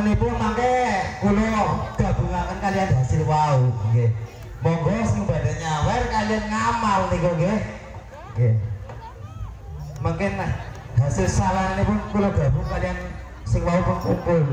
menipun mangke kula gabungaken kalian hasil wau nggih. Monggo sing badhe nyawer kalian ngamal niku nggih. Nggih. Mungkin nah, hasil salah ini pun kula gabung kalian sing mau pun kumpul.